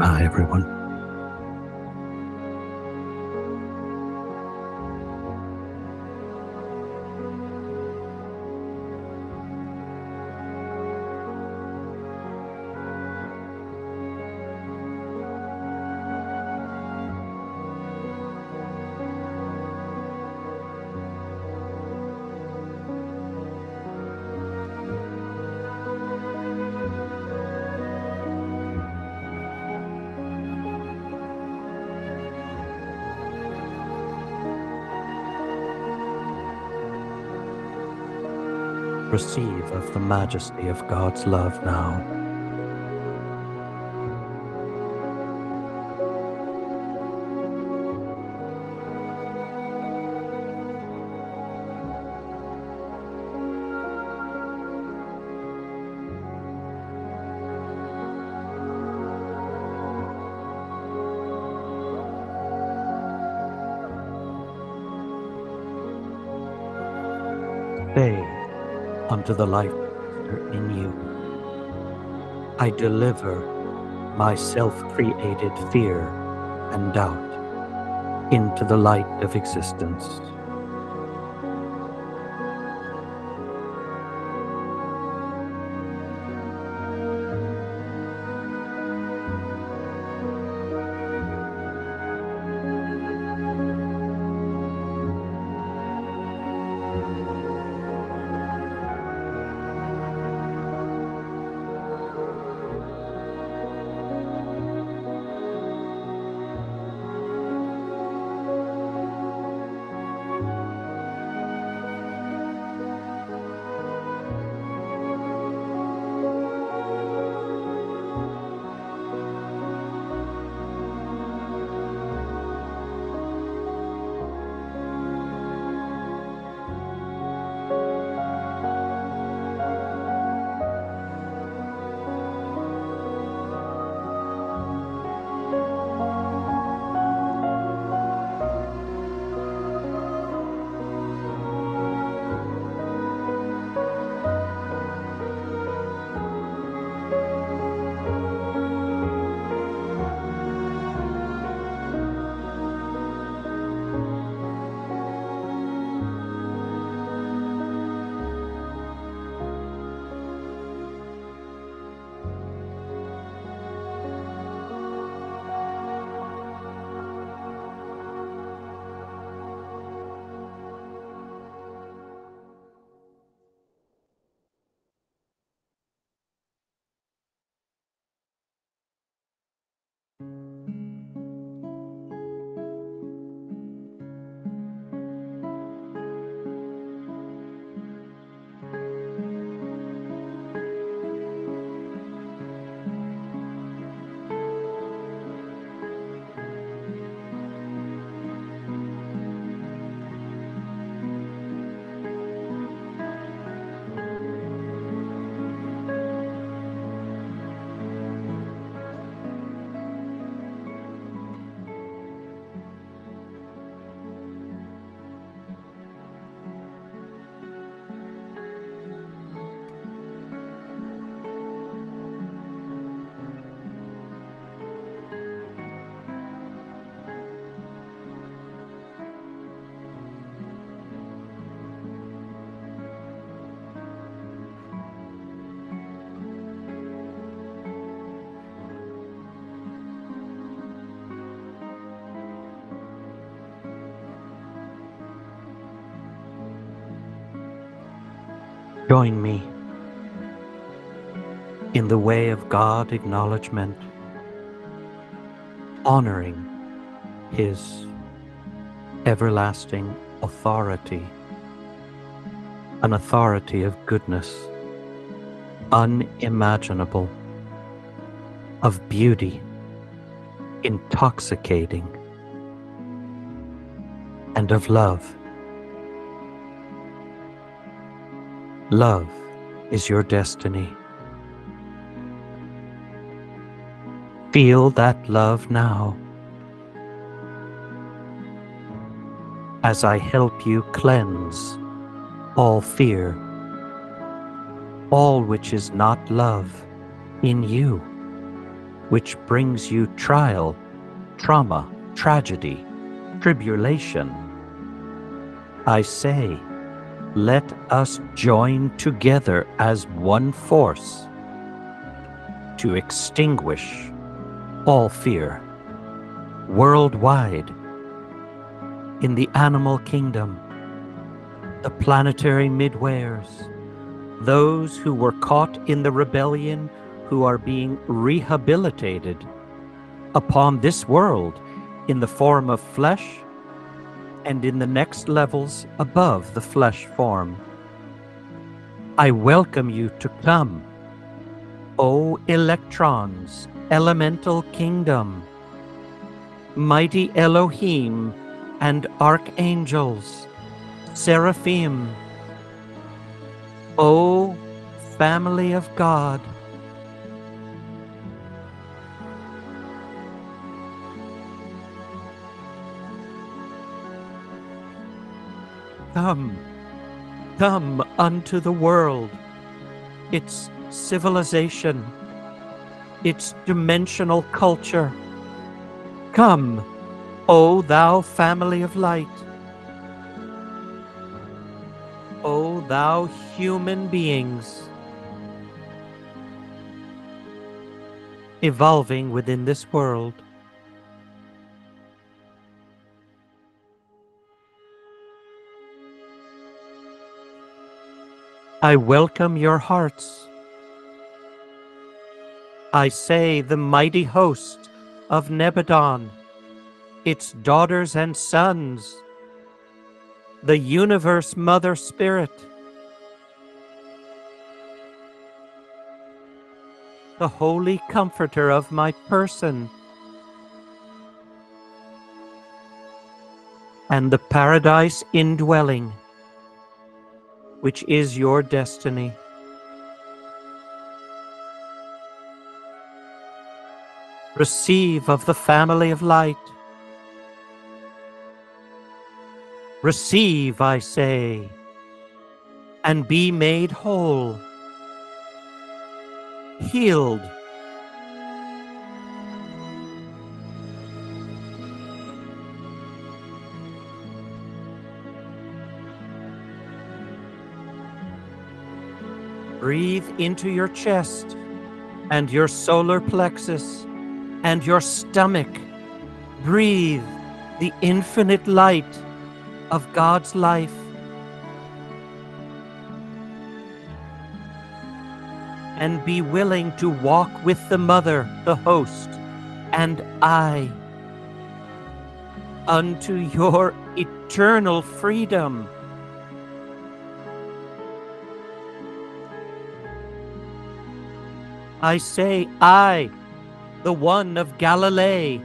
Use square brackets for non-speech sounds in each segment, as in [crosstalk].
Bye, everyone. Receive of the majesty of God's love now. Unto the life in you, I deliver my self created fear and doubt into the light of existence. Join me in the way of God acknowledgement, honoring His everlasting authority, an authority of goodness, unimaginable, of beauty, intoxicating, and of love. Love is your destiny. Feel that love now as I help you cleanse all fear, all which is not love in you. which brings you trial, trauma, tragedy, tribulation. I say, let us join together as one force to extinguish all fear worldwide in the animal kingdom, the planetary midwayers, those who were caught in the rebellion who are being rehabilitated upon this world in the form of flesh and in the next levels above the flesh form. I welcome you to come, O electrons, elemental kingdom, mighty Elohim and archangels, seraphim, O family of God. Come, come unto the world, its civilization, its dimensional culture. Come, O thou family of light. O thou human beings, evolving within this world. I welcome your hearts. I say the mighty host of Nebadon, its daughters and sons, the universe mother spirit, the holy comforter of my person, and the paradise indwelling which is your destiny. Receive of the family of light. Receive, I say, and be made whole, healed Breathe into your chest and your solar plexus and your stomach. Breathe the infinite light of God's life. And be willing to walk with the Mother, the host, and I unto your eternal freedom. I say, I, the one of Galilee,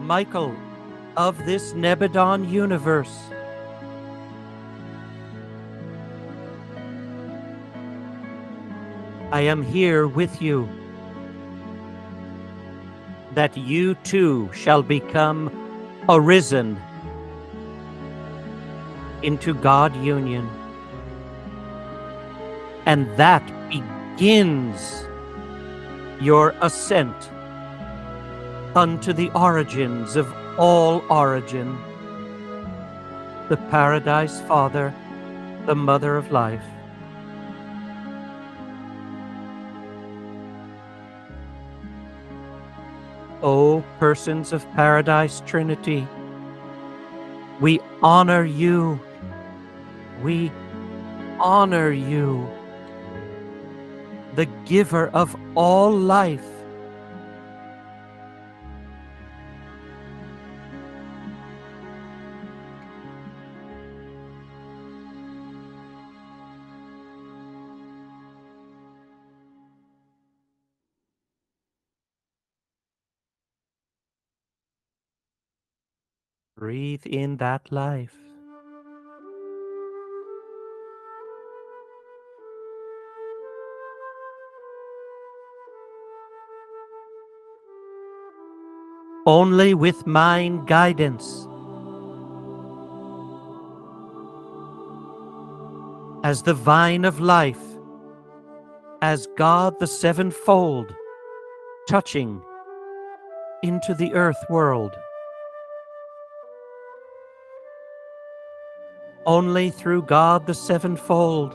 Michael, of this Nebadon universe. I am here with you, that you too shall become arisen into God union. And that begins your ascent unto the origins of all origin, the Paradise Father, the Mother of Life. O persons of Paradise Trinity, we honor you. We honor you the giver of all life. Breathe in that life. Only with mine guidance. As the vine of life, as God the sevenfold, touching into the earth world. Only through God the sevenfold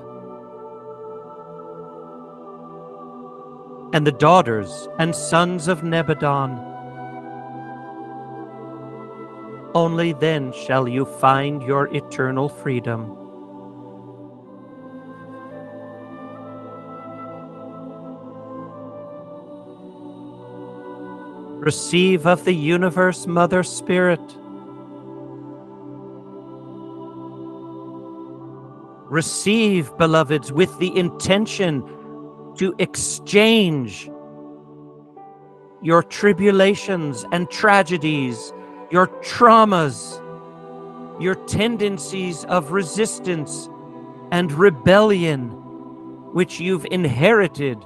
and the daughters and sons of Nebadon. Only then shall you find your eternal freedom. Receive of the universe, Mother Spirit. Receive, beloveds, with the intention to exchange your tribulations and tragedies, your traumas, your tendencies of resistance and rebellion, which you've inherited.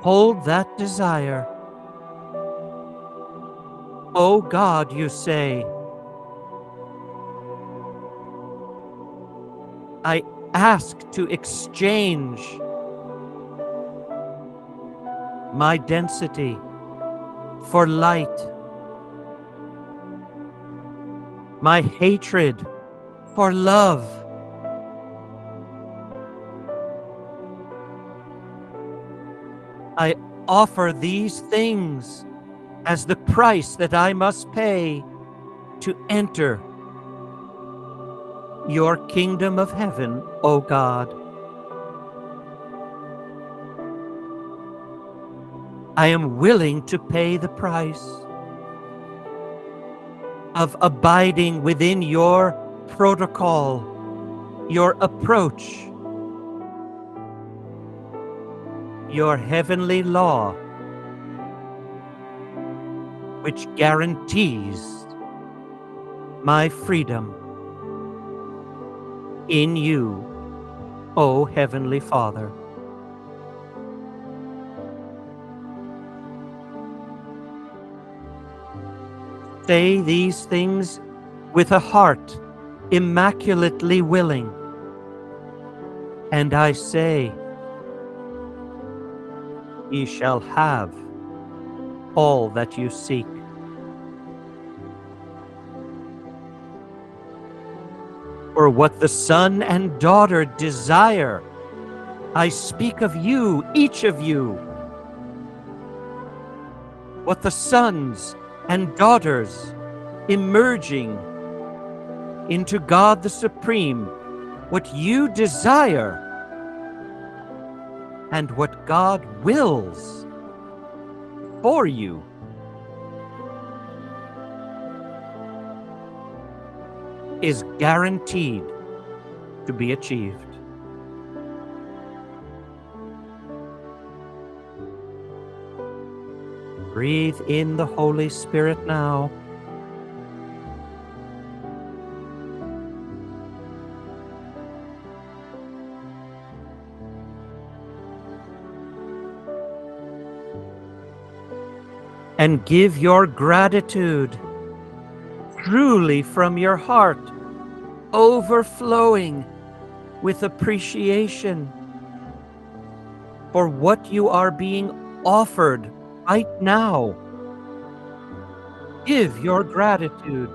Hold that desire. O oh God, you say, I ask to exchange my density for light, my hatred for love. I offer these things as the price that I must pay to enter your kingdom of heaven, O God. I am willing to pay the price of abiding within your protocol, your approach, your heavenly law, which guarantees my freedom in you, O Heavenly Father. Say these things with a heart immaculately willing. And I say, Ye shall have all that you seek. or what the son and daughter desire. I speak of you, each of you. What the sons and daughters emerging into God the Supreme, what you desire, and what God wills for you. is guaranteed to be achieved. Breathe in the Holy Spirit now. And give your gratitude truly from your heart, overflowing with appreciation for what you are being offered right now. Give your gratitude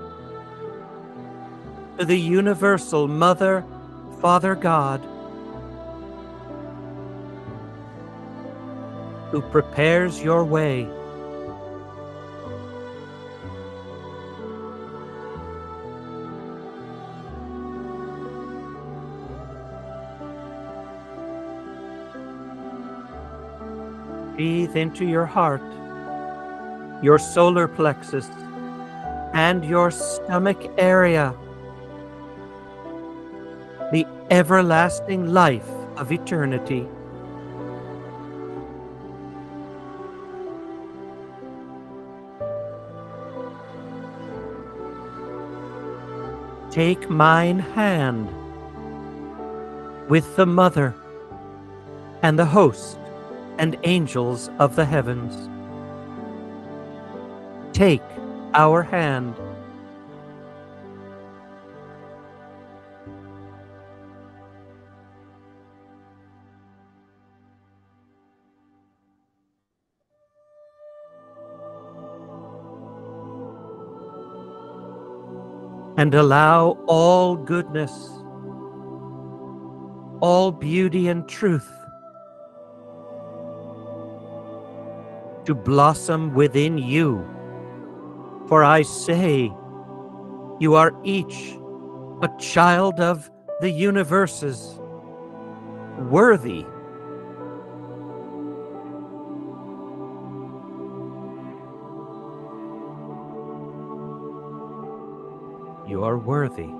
to the universal Mother, Father God, who prepares your way breathe into your heart, your solar plexus, and your stomach area the everlasting life of eternity. Take mine hand with the mother and the host and angels of the heavens. Take our hand. and allow all goodness, all beauty and truth to blossom within you. For I say, you are each a child of the universes, worthy. You are worthy.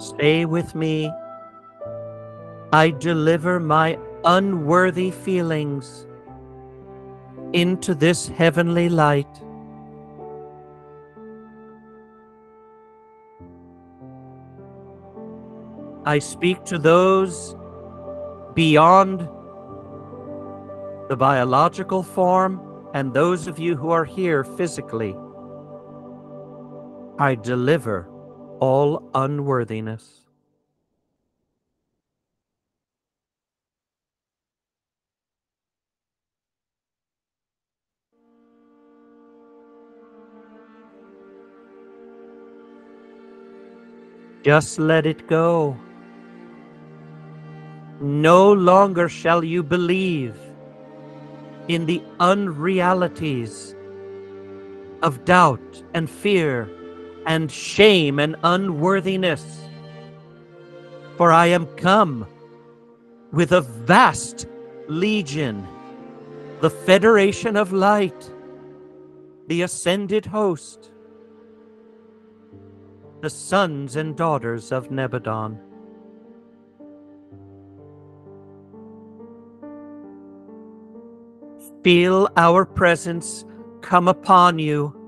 Stay with me. I deliver my unworthy feelings into this heavenly light. I speak to those beyond the biological form and those of you who are here physically. I deliver all unworthiness. Just let it go. No longer shall you believe in the unrealities of doubt and fear and shame and unworthiness. For I am come with a vast legion, the Federation of Light, the ascended host the sons and daughters of Nebadon. Feel our presence come upon you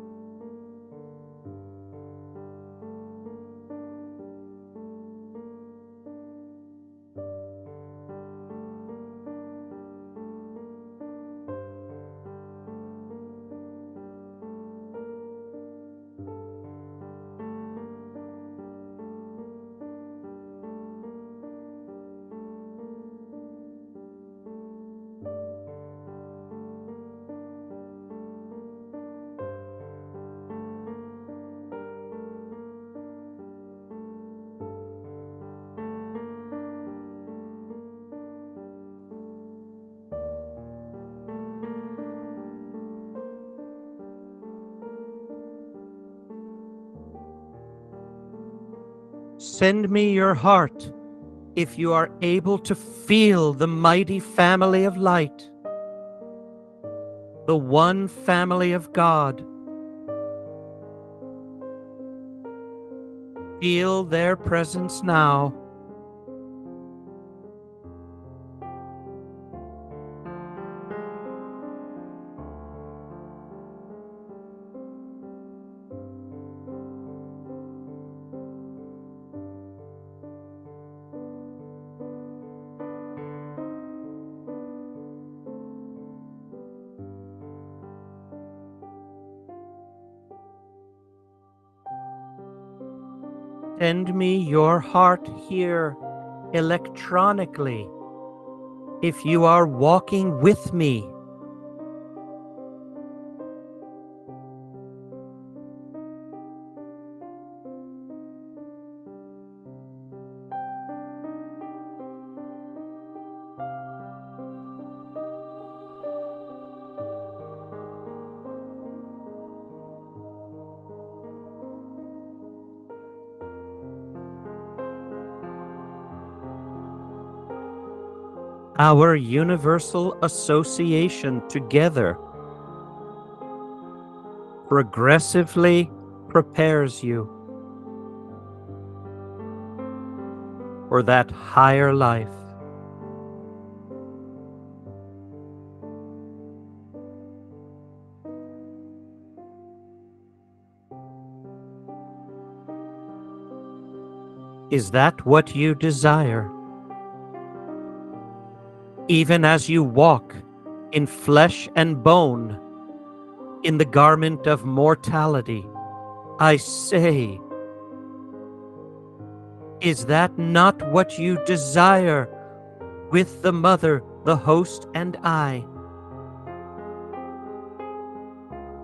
Send me your heart if you are able to feel the mighty family of light, the one family of God. Feel their presence now. Send me your heart here electronically if you are walking with me. Our universal association together progressively prepares you for that higher life. Is that what you desire? Even as you walk in flesh and bone, in the garment of mortality. I say, is that not what you desire with the Mother, the host, and I?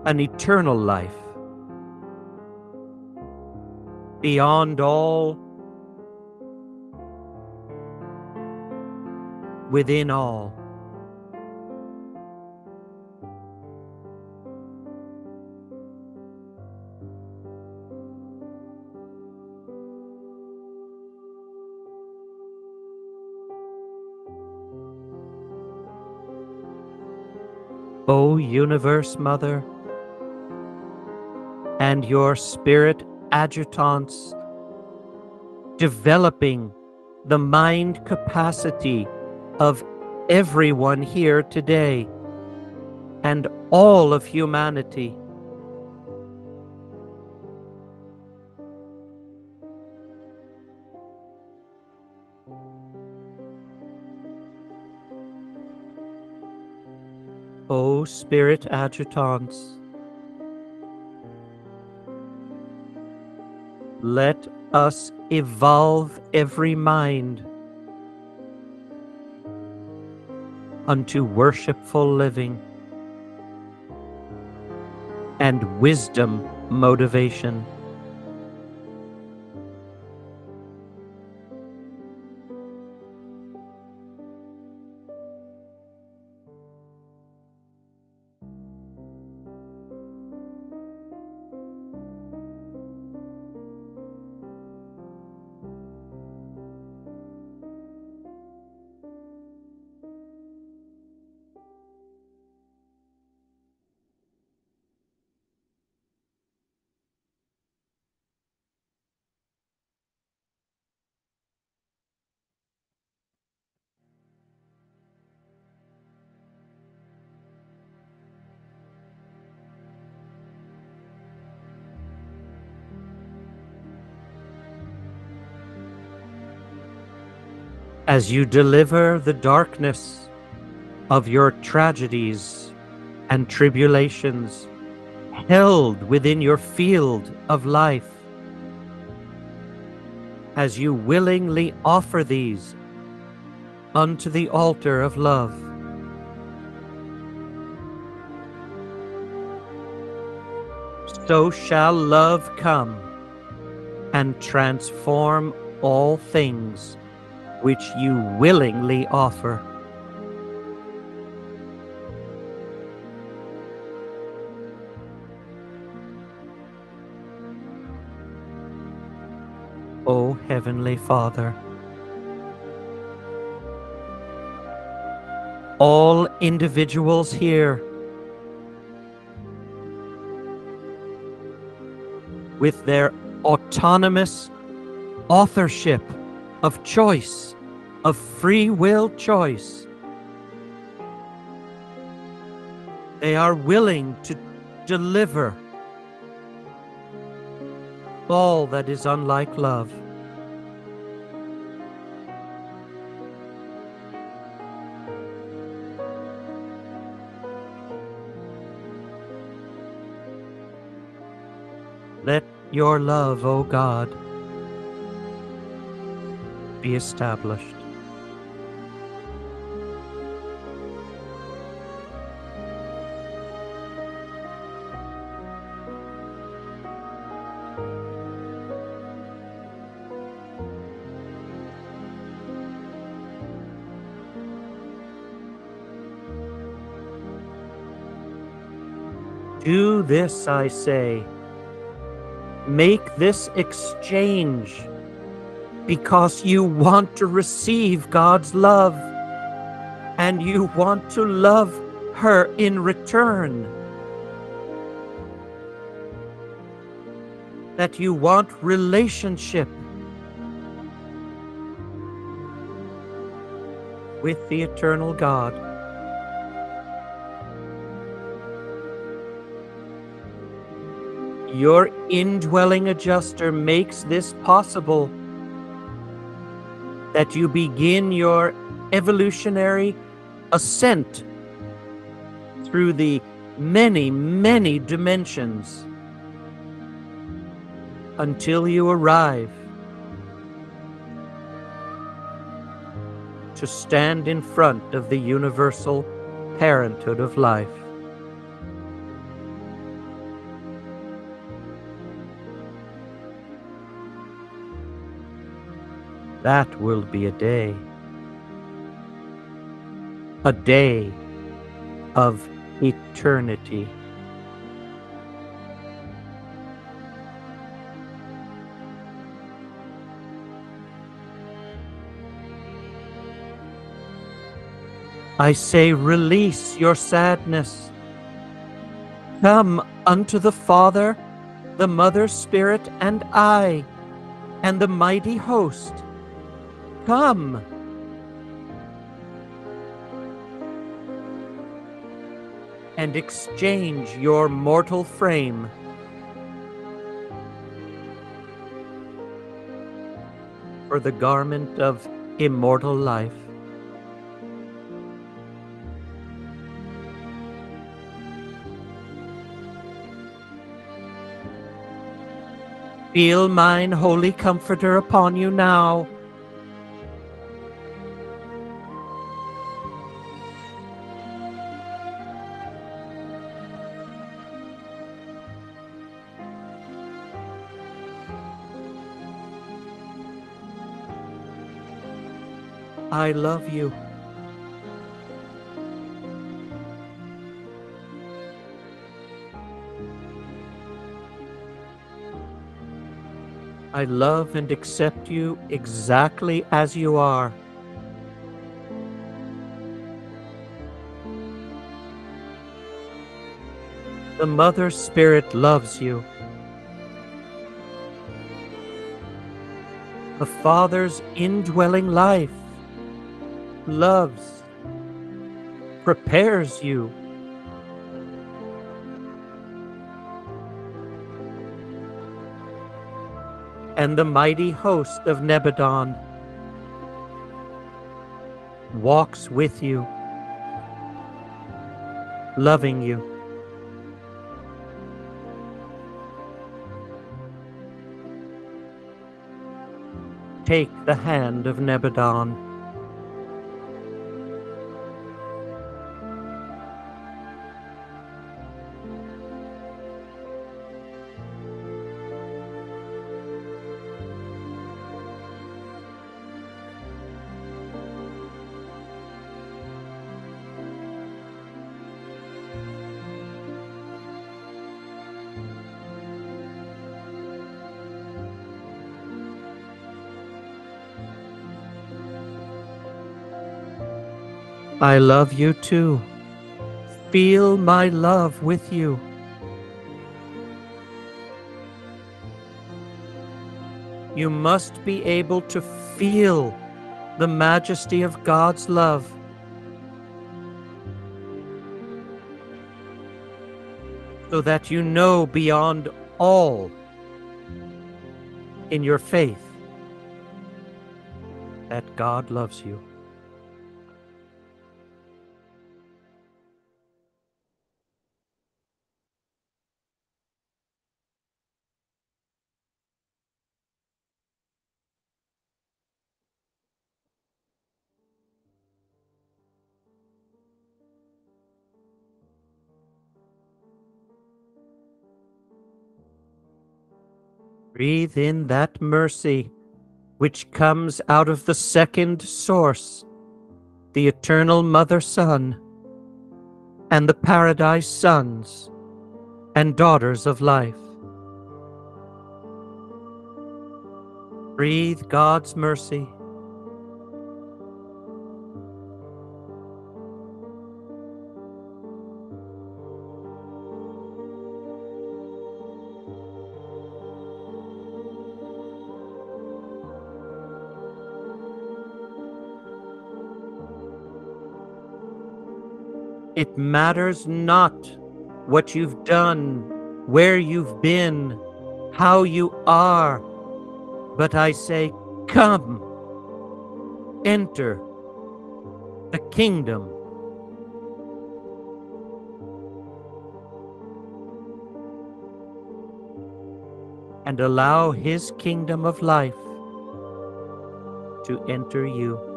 an eternal life beyond all, within all. O Universe Mother, and your spirit adjutants, developing the mind capacity of everyone here today and all of humanity. O Spirit Adjutants, let us evolve every mind unto worshipful living and wisdom motivation. As you deliver the darkness of your tragedies and tribulations held within your field of life, as you willingly offer these unto the altar of love. So shall love come and transform all things which you willingly offer. O Heavenly Father, all individuals here with their autonomous authorship of choice, of free will choice. They are willing to deliver all that is unlike love. Let your love, O God, be established. Do this, I say. Make this exchange because you want to receive God's love and you want to love her in return. That you want relationship with the eternal God. Your indwelling adjuster makes this possible that you begin your evolutionary ascent through the many, many dimensions until you arrive to stand in front of the universal parenthood of life. That will be a day. A day of eternity. I say, release your sadness. Come unto the Father, the Mother Spirit, and I, and the mighty host. Come. And exchange your mortal frame for the garment of immortal life. Feel mine holy comforter upon you now. I love you. I love and accept you exactly as you are. The Mother Spirit loves you. The Father's indwelling life loves, prepares you and the mighty host of Nebadon walks with you, loving you. Take the hand of Nebadon. I love you too. Feel my love with you. You must be able to feel the majesty of God's love. So that you know beyond all in your faith that God loves you. Breathe in that mercy which comes out of the second source, the eternal Mother Son, and the paradise sons and daughters of life. Breathe God's mercy It matters not what you've done, where you've been, how you are, but I say, Come, enter the kingdom. And allow his kingdom of life to enter you.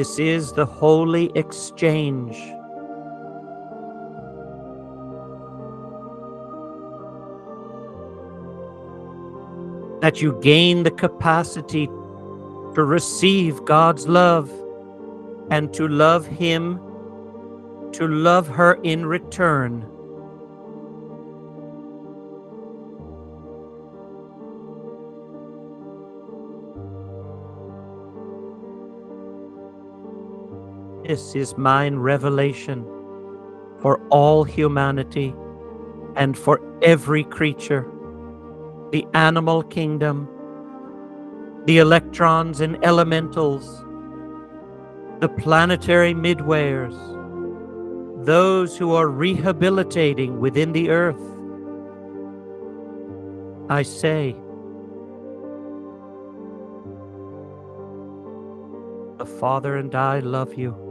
This is the holy exchange. That you gain the capacity to receive God's love and to love Him, to love her in return. This is mine revelation for all humanity and for every creature, the animal kingdom, the electrons and elementals, the planetary midwayers, those who are rehabilitating within the earth. I say, the Father and I love you.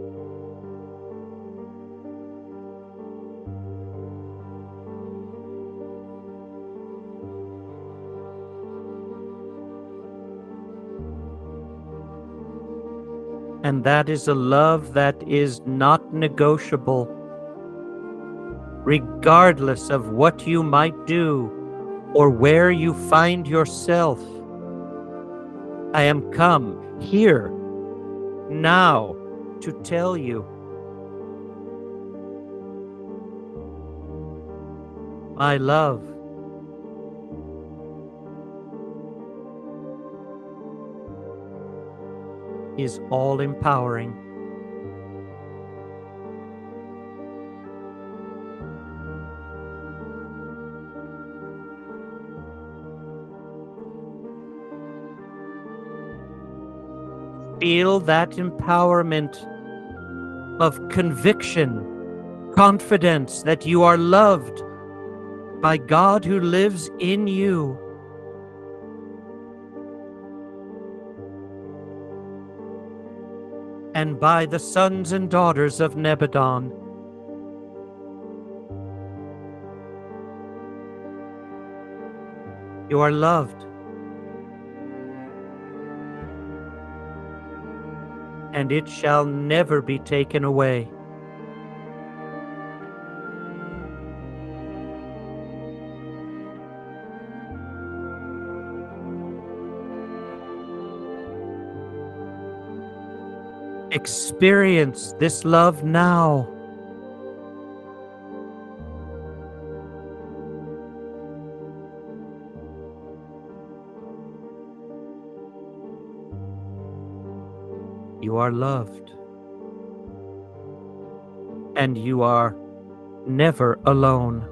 And that is a love that is not negotiable. Regardless of what you might do or where you find yourself, I am come here now to tell you. My love. Is all empowering. Feel that empowerment of conviction, confidence that you are loved by God who lives in you. And by the sons and daughters of Nebadon. You are loved. And it shall never be taken away. Experience this love now. You are loved. And you are never alone.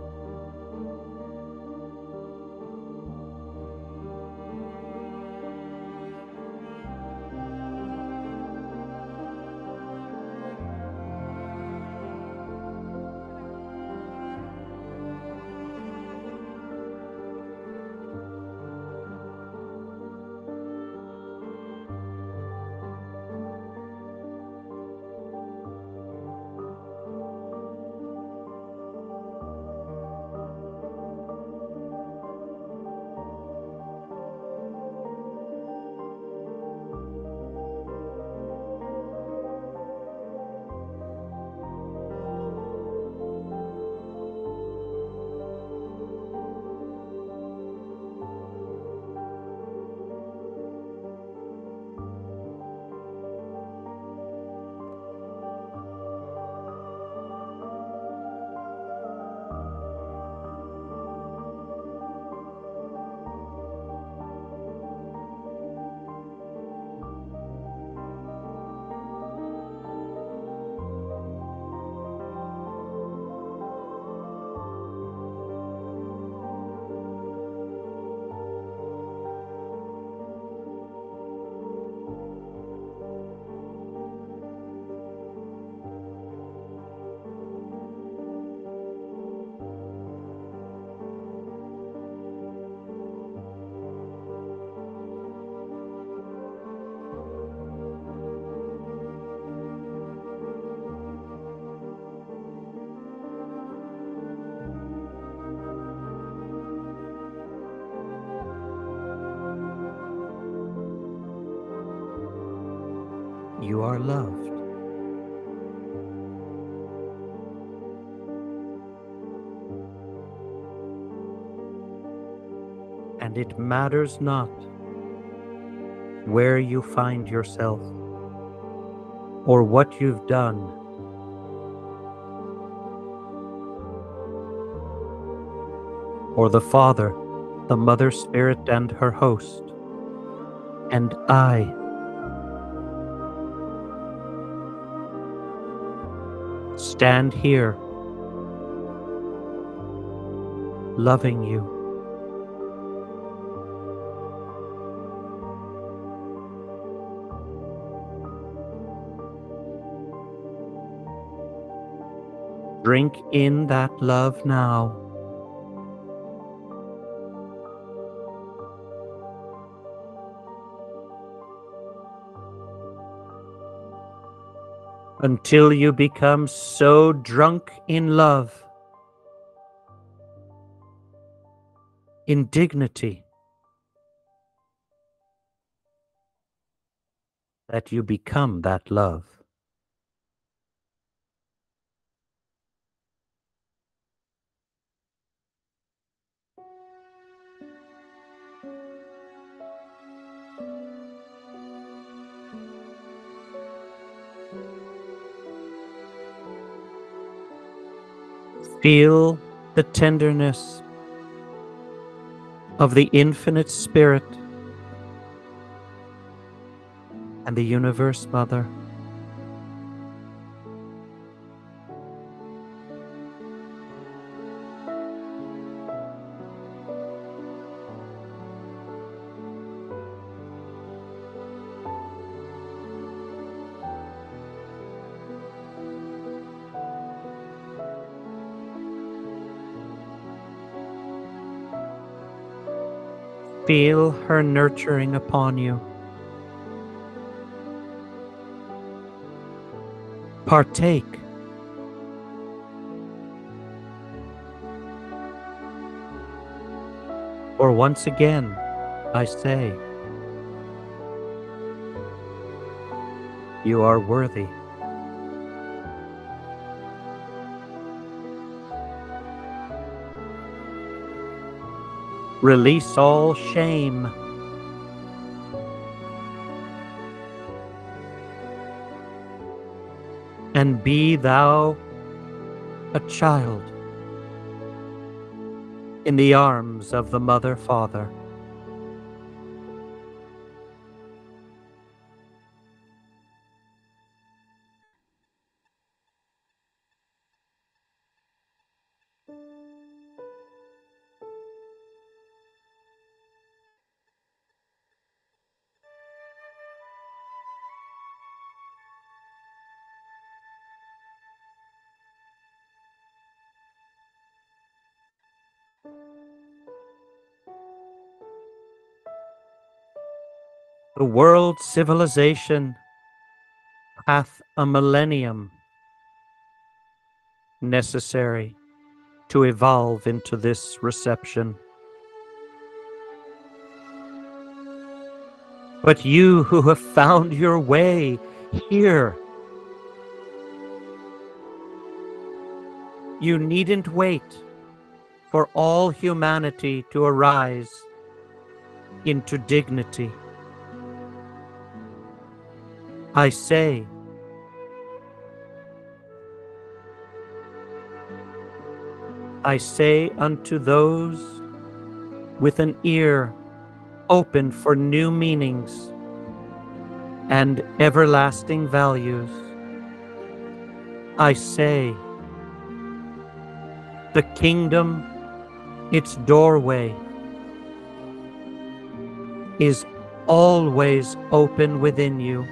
Are loved. And it matters not where you find yourself or what you've done. Or the Father, the Mother Spirit, and her host, and I. Stand here, loving you. Drink in that love now. Until you become so drunk in love, in dignity, that you become that love. Feel the tenderness of the infinite spirit and the universe mother. Feel her nurturing upon you. Partake. Or once again, I say, you are worthy. Release all shame. And be thou a child in the arms of the Mother Father. World civilization hath a millennium necessary to evolve into this reception. But you who have found your way here, you needn't wait for all humanity to arise into dignity. I say, I say unto those with an ear open for new meanings and everlasting values, I say, the kingdom, its doorway, is always open within you.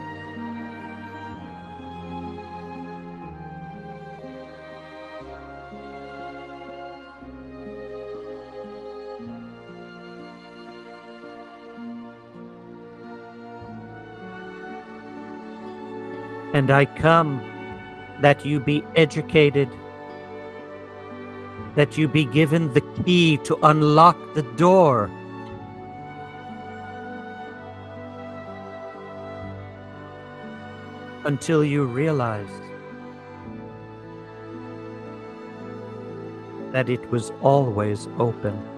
And I come that you be educated, that you be given the key to unlock the door. Until you realize that it was always open.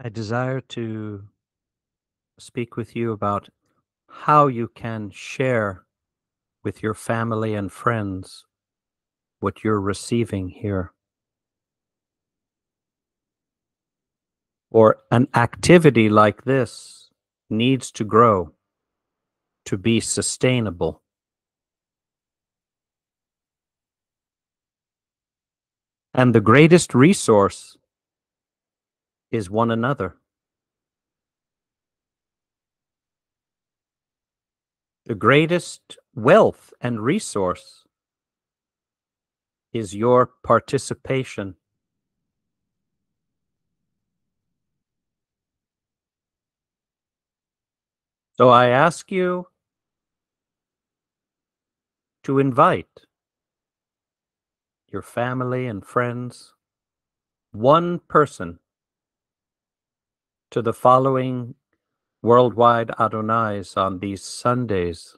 I desire to speak with you about how you can share with your family and friends what you're receiving here. Or an activity like this needs to grow to be sustainable. And the greatest resource is one another. The greatest wealth and resource is your participation. So I ask you to invite your family and friends, one person, to the following worldwide Adonais on these Sundays.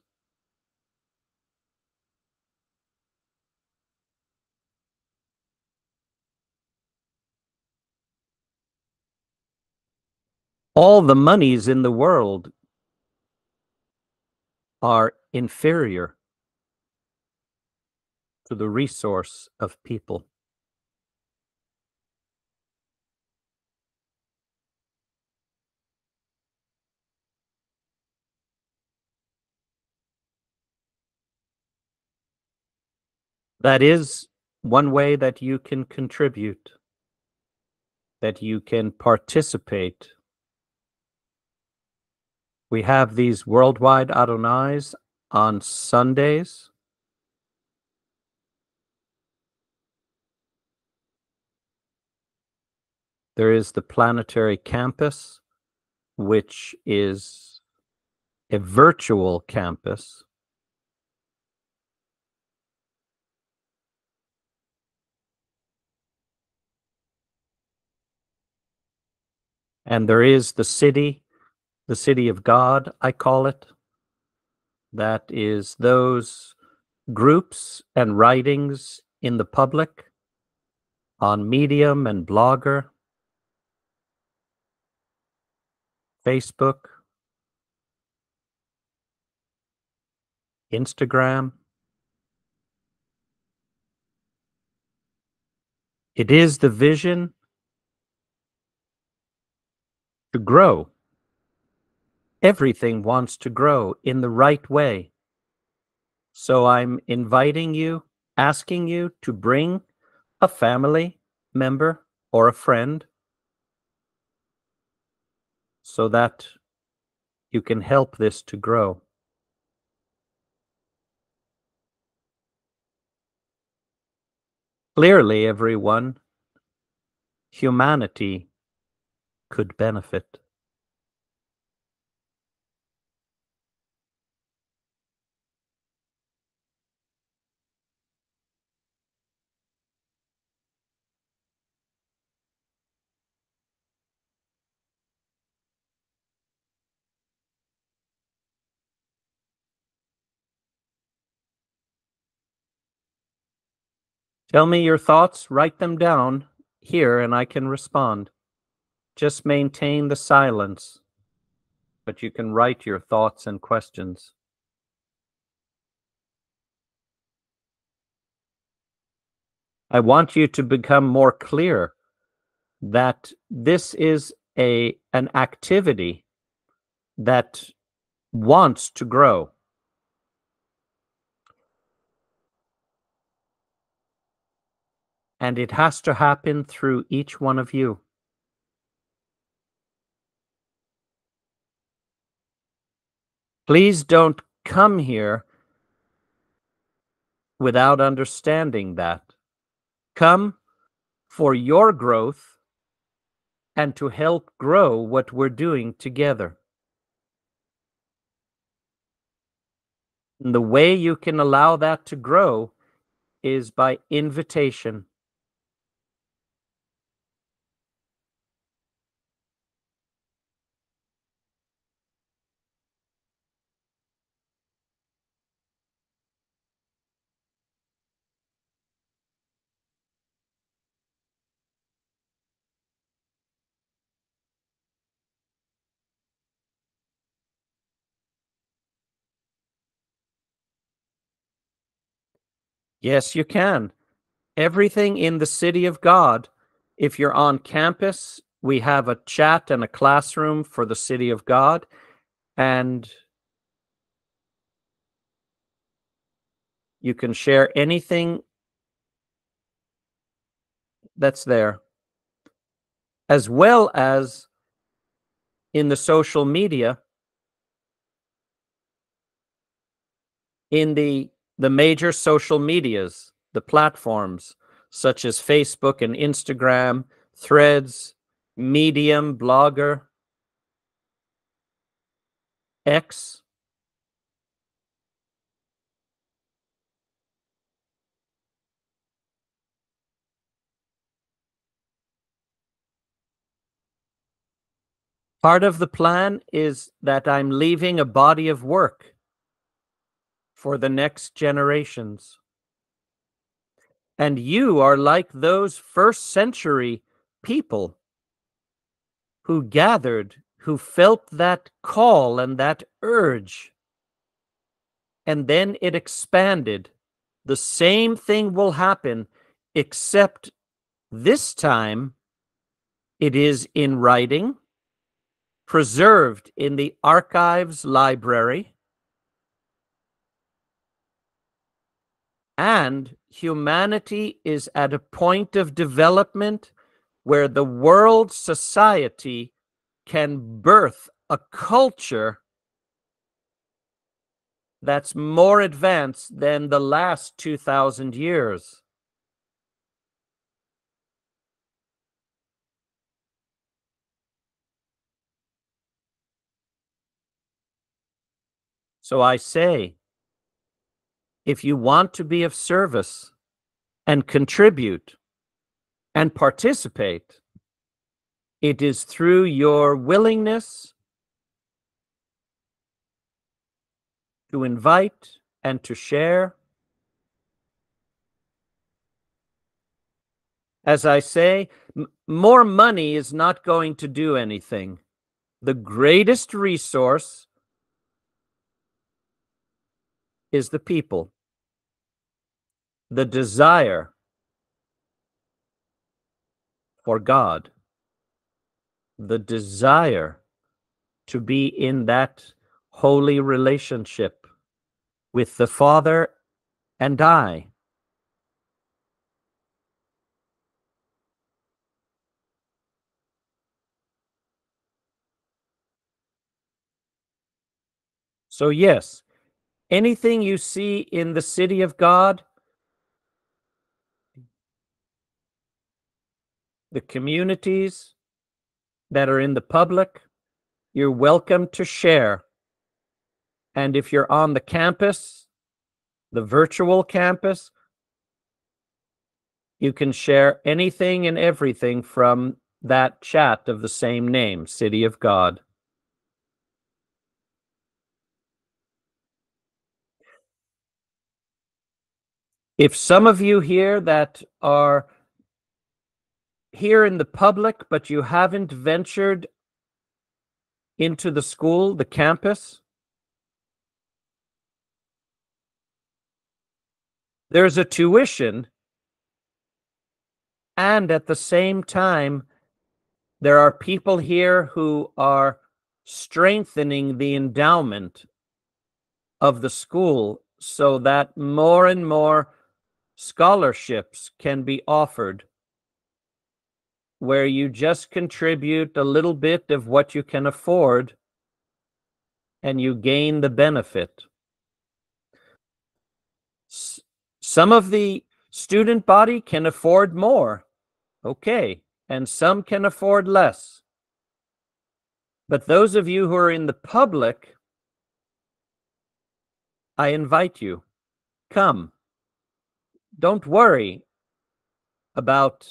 All the monies in the world are inferior to the resource of people. That is one way that you can contribute, that you can participate. We have these worldwide Adonais on Sundays. There is the planetary campus, which is a virtual campus. And there is the city, the city of God, I call it. That is those groups and writings in the public on Medium and Blogger, Facebook, Instagram. It is the vision to grow. Everything wants to grow in the right way. So I'm inviting you, asking you to bring a family member or a friend so that you can help this to grow. Clearly, everyone, humanity could benefit. Tell me your thoughts, write them down here, and I can respond. Just maintain the silence, but you can write your thoughts and questions. I want you to become more clear that this is a an activity that wants to grow. And it has to happen through each one of you. Please don't come here without understanding that. Come for your growth and to help grow what we're doing together. And the way you can allow that to grow is by invitation. Yes, you can. Everything in the city of God, if you're on campus, we have a chat and a classroom for the city of God. And you can share anything that's there, as well as in the social media, in the the major social medias, the platforms such as Facebook and Instagram, Threads, Medium, Blogger, X. Part of the plan is that I'm leaving a body of work for the next generations. And you are like those first century people who gathered, who felt that call and that urge. And then it expanded. The same thing will happen, except this time it is in writing, preserved in the archives library, and humanity is at a point of development where the world society can birth a culture that's more advanced than the last 2,000 years. So I say, if you want to be of service and contribute, and participate, it is through your willingness to invite and to share. As I say, more money is not going to do anything. The greatest resource is the people, the desire for God, the desire to be in that holy relationship with the Father and I. So, yes, anything you see in the city of God the communities that are in the public, you're welcome to share. And if you're on the campus, the virtual campus, you can share anything and everything from that chat of the same name, City of God. If some of you here that are here in the public, but you haven't ventured into the school, the campus? There's a tuition, and at the same time, there are people here who are strengthening the endowment of the school so that more and more scholarships can be offered where you just contribute a little bit of what you can afford and you gain the benefit. S- some of the student body can afford more. Okay. And some can afford less. But those of you who are in the public, I invite you, come. Don't worry about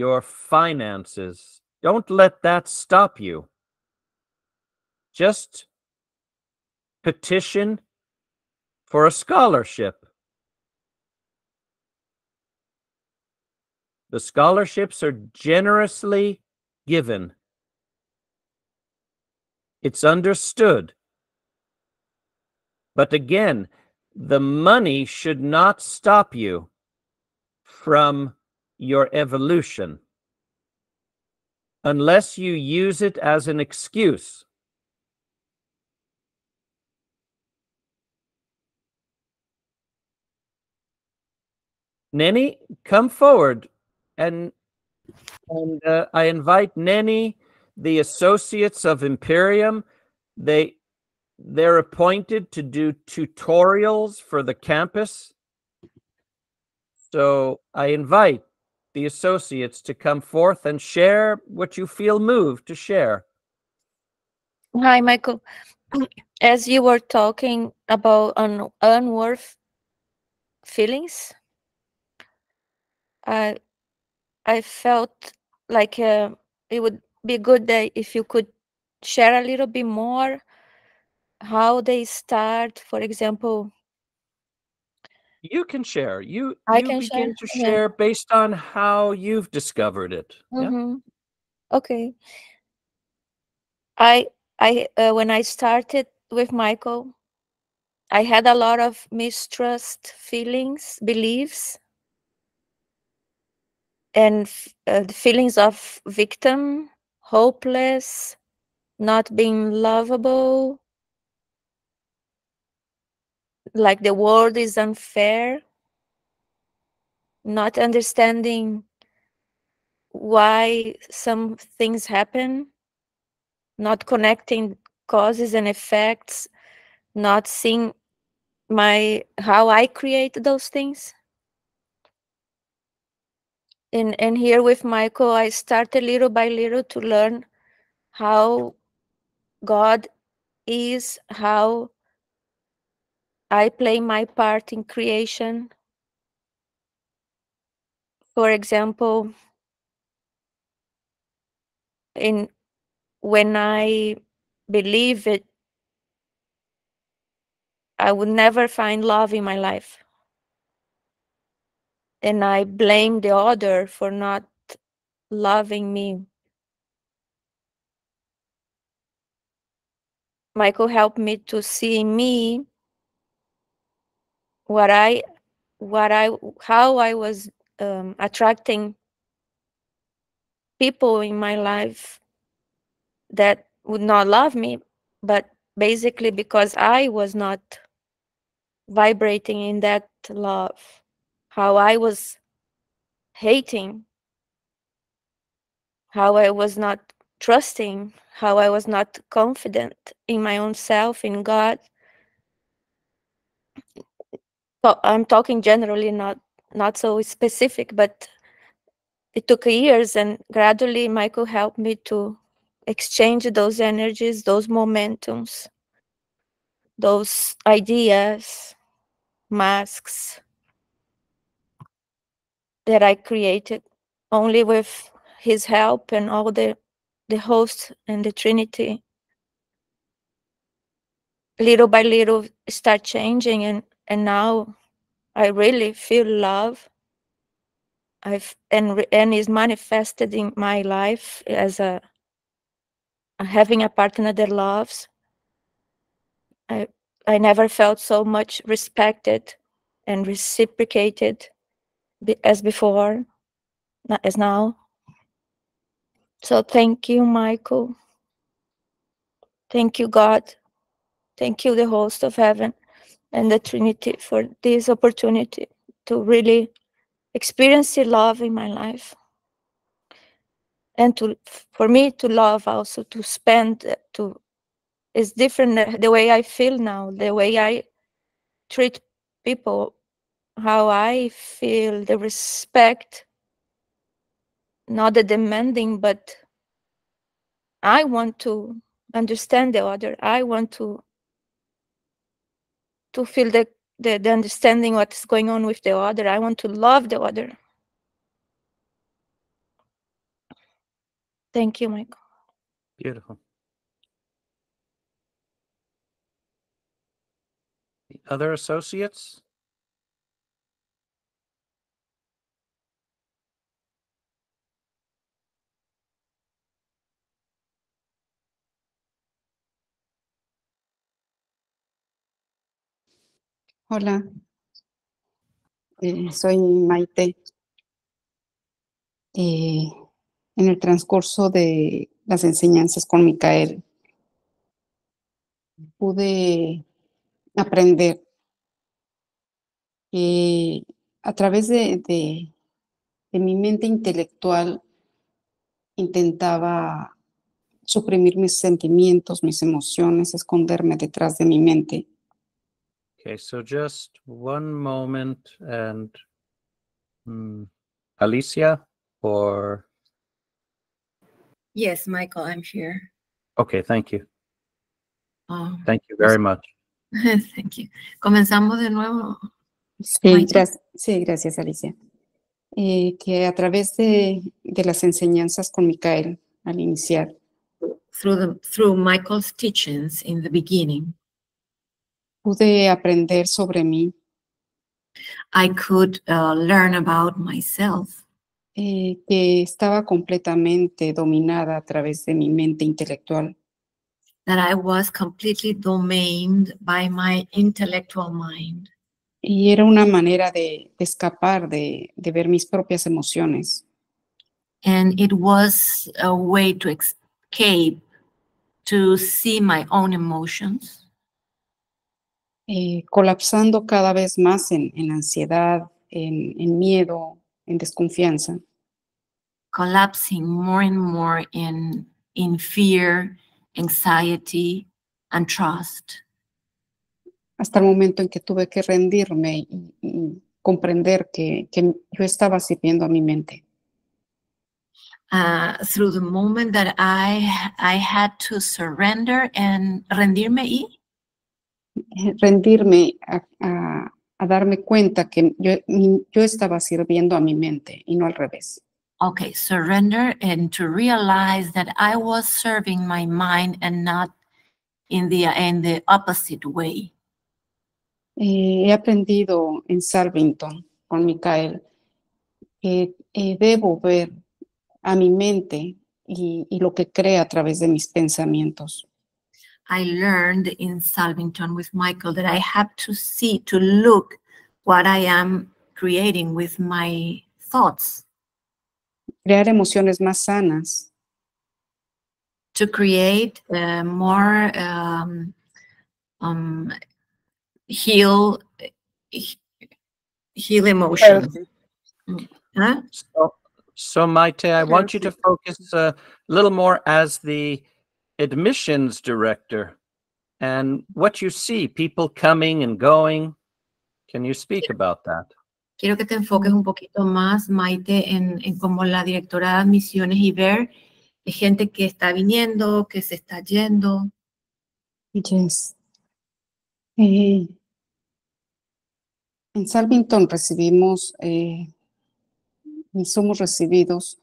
your finances. Don't let that stop you. Just petition for a scholarship. The scholarships are generously given. It's understood. But again, the money should not stop you from your evolution unless you use it as an excuse. Nenny, come forward and and uh, I invite Nenny, the associates of Imperium. They they're appointed to do tutorials for the campus. So I invite the associates to come forth and share what you feel moved to share. Hi, Michael. [clears throat] As you were talking about un unworth feelings, I I felt like uh, it would be good that if you could share a little bit more how they start, for example. You can share. You I you can begin share? to Yeah. share based on how you've discovered it. Yeah. Mhm. Okay. I I uh, when I started with Michael, I had a lot of mistrust feelings, beliefs, and f- uh, the feelings of victim, hopeless, not being lovable, like the world is unfair, not understanding why some things happen, not connecting causes and effects, not seeing my how I create those things. And and here with Michael, I started little by little to learn how God is, how I play my part in creation. For example, in when I believe it, I would never find love in my life. And I blame the other for not loving me. Michael helped me to see me what I what I how I was um, attracting people in my life that would not love me, but basically because I was not vibrating in that love, how I was hating, how I was not trusting, how I was not confident in my own self, in God. So I'm talking generally, not not so specific, but it took years and gradually Michael helped me to exchange those energies, those momentums, those ideas, masks that I created only with his help and all the the host and the Trinity. Little by little start changing and and now I really feel love. I've and and is manifested in my life as a, having a partner that loves. I I never felt so much respected and reciprocated as before, as now. So thank you, Michael. Thank you, God. Thank you, the host of heaven and the Trinity, for this opportunity to really experience the love in my life. And to for me to love also to spend uh, to is different the way I feel now, the way I treat people, how I feel, the respect, not the demanding, but I want to understand the other. I want to to feel the, the, the understanding what's going on with the other. I want to love the other. Thank you, Michael. Beautiful. The other associates? Hola, Eh, soy Maite. Eh, en el transcurso de las enseñanzas con Micael, pude aprender que a través de, mi mente intelectual intentaba suprimir mis sentimientos, mis emociones, esconderme detrás de mi mente. Okay, so just one moment and hmm, Alicia or Yes, Michael, I'm here. okay, thank you. Oh, Thank you very much. [laughs] thank you. Comenzamos de nuevo. Sí, Maite. gracias, sí, gracias, Alicia. Eh, que a través de, de las enseñanzas con Micael al iniciar, Through the through Michael's teachings in the beginning, pude aprender sobre mí, I could uh, learn about myself, eh, que estaba completamente dominada a través de mi mente intelectual that I was completely domained by my intellectual mind. y era una manera de, de escapar de, de ver mis propias emociones. And it was a way to escape, to see my own emotions, eh, colapsando cada vez más en, en ansiedad, en, en miedo, en desconfianza. collapsing more and more in, in fear, anxiety, and trust. hasta el momento en que tuve que rendirme y, y comprender que, que yo estaba sirviendo a mi mente. uh, through the moment that I I had to surrender and rendirme y Rendirme a, a- a darme cuenta que yo, yo estaba sirviendo a mi mente y no al revés. okay surrender and to realize that I was serving my mind and not in the in the opposite way. Eh, he aprendido en Salvington con Micael que eh, debo ver a mi mente y, y lo que crea a través de mis pensamientos. I learned in Salvington with Michael that I have to see to look what I am creating with my thoughts Crear emociones más sanas to create uh, more um, um, heal heal emotions. Huh? So, so Maite, I want you to focus a little more as the admissions director and what you see, people coming and going. Can you speak about that? Quiero que te enfoques un poquito más, Maite, en, en como la directora de admisiones y ver gente que está viniendo, que se está yendo. Yes. Eh, en Salvington recibimos eh, y somos recibidos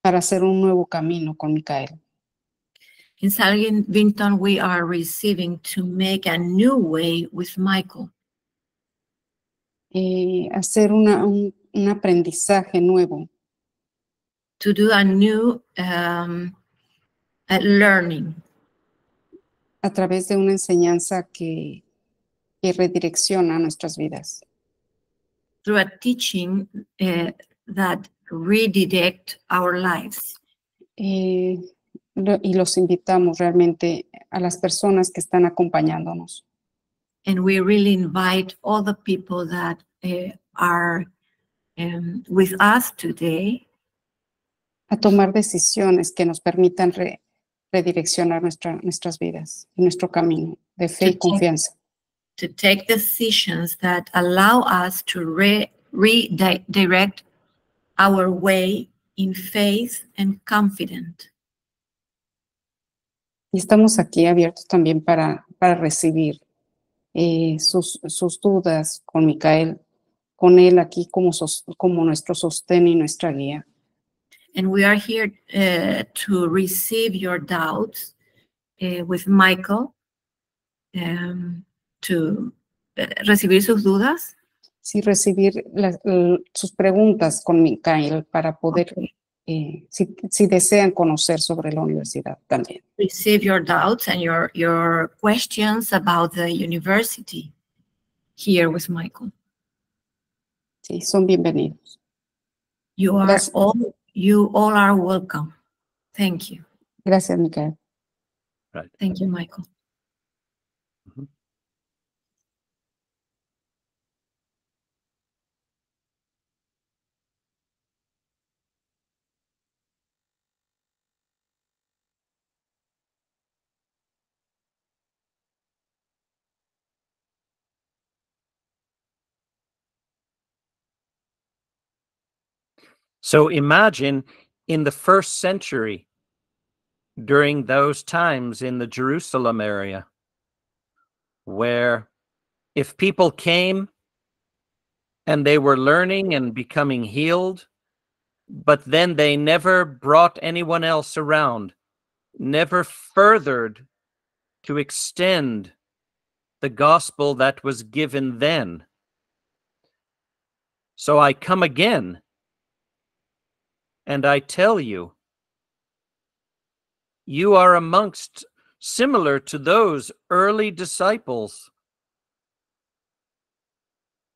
para hacer un nuevo camino con Micael. In Salvington, we are receiving to make a new way with Michael, Eh, hacer una- un, un aprendizaje nuevo to do a new um, uh, learning a través de una enseñanza que, que redirecciona nuestras vidas. through a teaching uh, that redirect our lives. Eh, y los invitamos realmente a las personas que están acompañándonos And we really invite all the people that uh, are um, with us today a tomar decisiones que nos permitan re- redireccionar nuestra- nuestras vidas y nuestro camino de fe y confianza. to take decisions that allow us to re- redirect our way in faith and confident. Y estamos aquí abiertos también para, para recibir eh, sus, sus dudas con Micael, con él aquí como, sos- como nuestro sostén y nuestra guía. And we are here uh, to receive your doubts uh, with Michael, um, to uh, recibir sus dudas Sí, recibir las- sus preguntas con Micael para poder, eh, si, si desean conocer sobre la universidad también. receive your doubts and your your questions about the university here with Michael. Sí, son bienvenidos. You are Gracias. all you all are welcome. Thank you. Gracias, Micael. Thank you, Michael. So imagine in the first century, during those times in the Jerusalem area, where if people came and they were learning and becoming healed, but then they never brought anyone else around, never furthered to extend the gospel that was given then. So I come again and I tell you, you are amongst similar to those early disciples.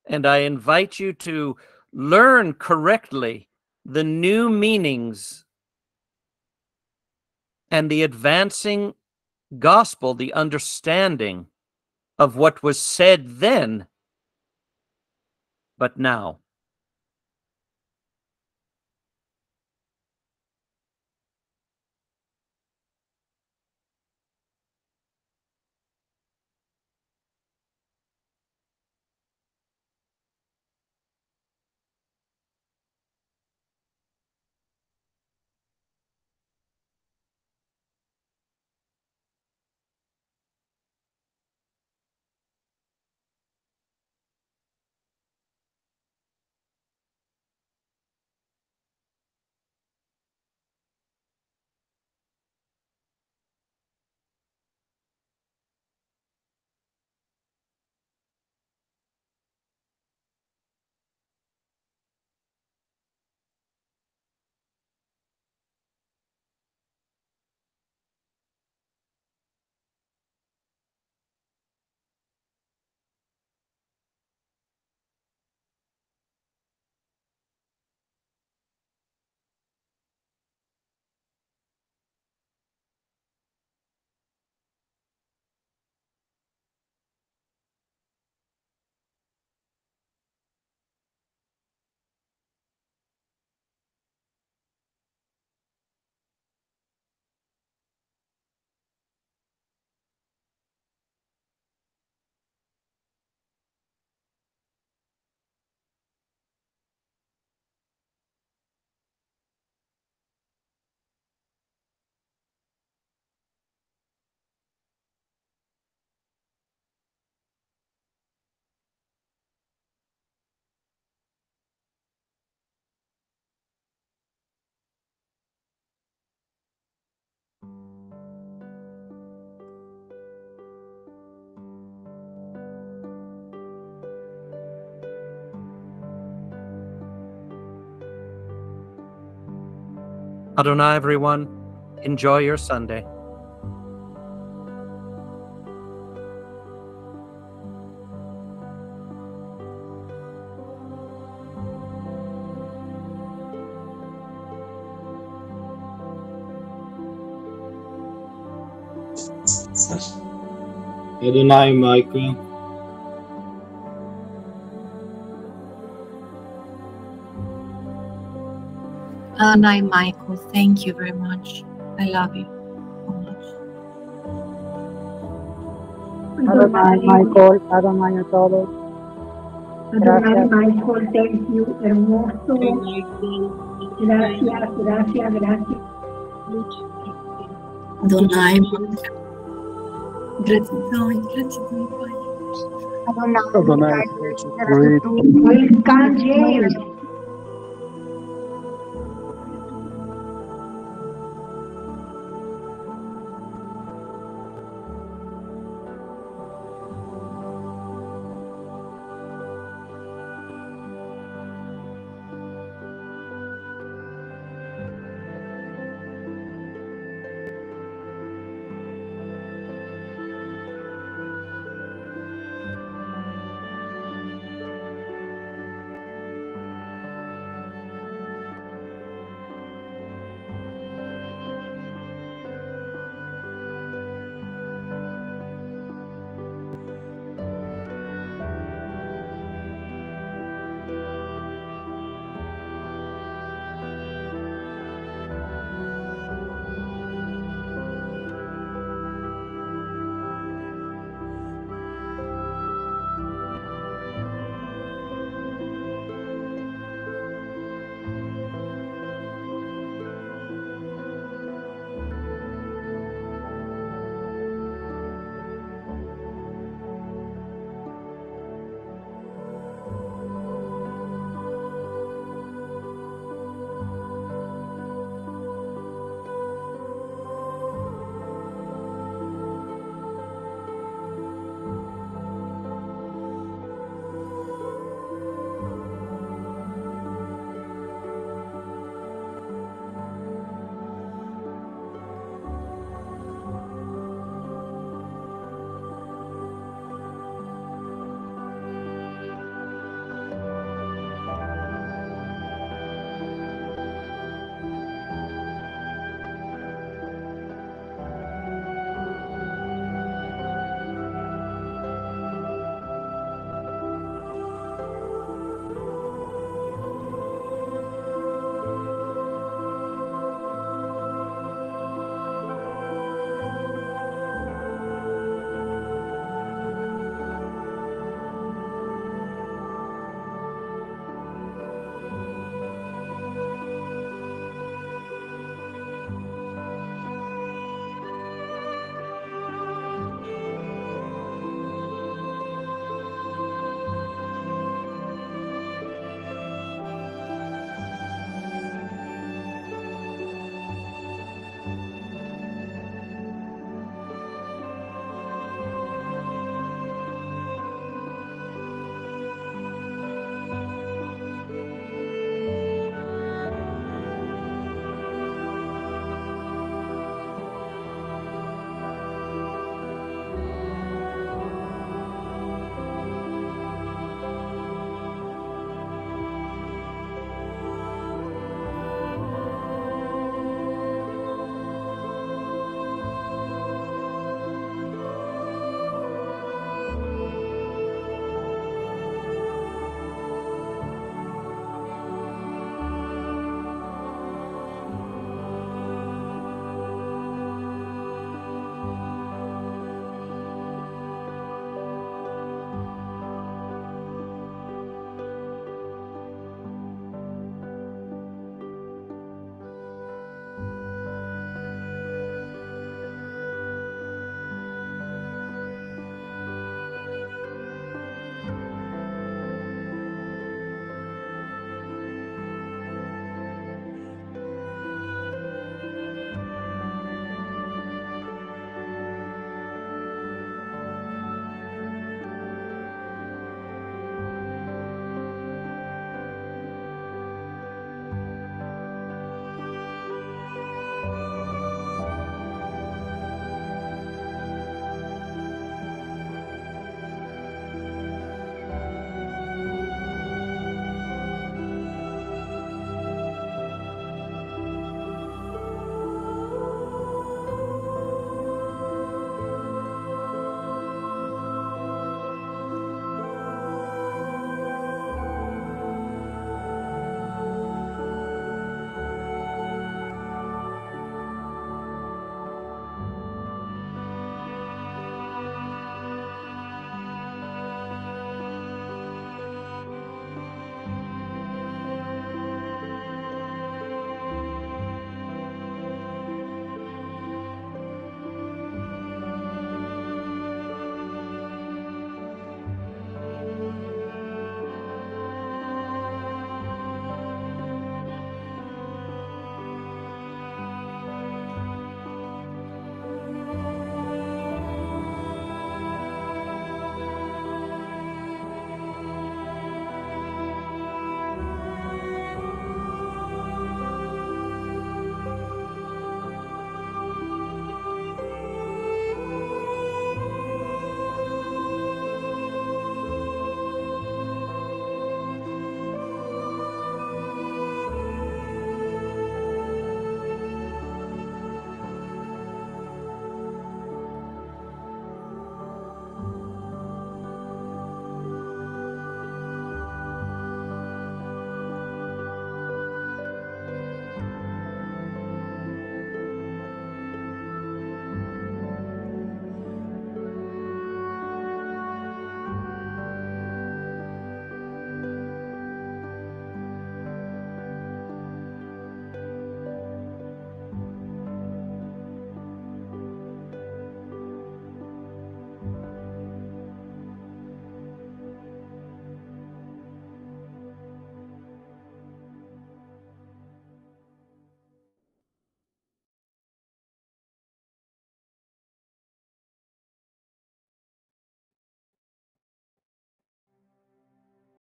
And I invite you to learn correctly the new meanings and the advancing gospel, the understanding of what was said then, but now. Adonai, everyone. Enjoy your Sunday. Adonai Michael, Adonai Michael, thank you very much. I love you so much. Adonai, Michael, Adonai a todos. Adonai Michael, thank you, hermoso. Gracias, gracias, gracias. Adonai Michael. Gratidão, gratidão, Pai. Adonai, Welcome, James.